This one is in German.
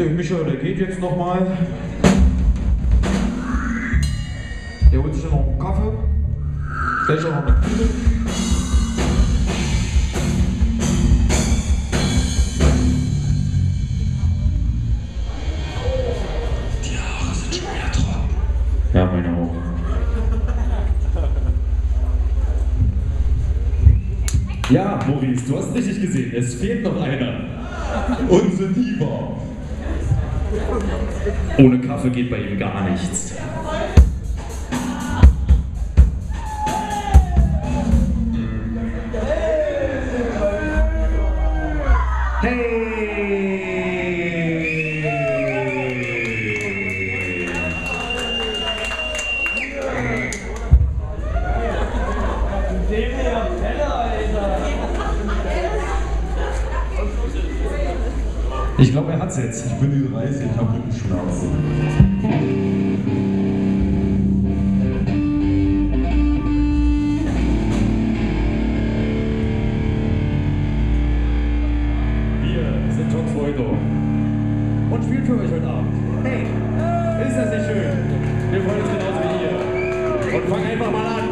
der Michael, der geht jetzt nochmal. Der holt sich dann noch einen Kaffee. Vielleicht auch noch eine Kühle. Die Haare sind schon wieder trocken. Ja, meine auch. Ja, Maurice, du hast richtig gesehen. Es fehlt noch einer. Unser Diva. Ohne Kaffee geht bei ihm gar nichts. Ich glaube, er hat es jetzt. Ich bin die 30, ich habe Rückenschmerzen. und spielen für euch heute Abend. Hey, ist das nicht schön? Wir freuen uns genauso wie ihr. Und fangen einfach mal an.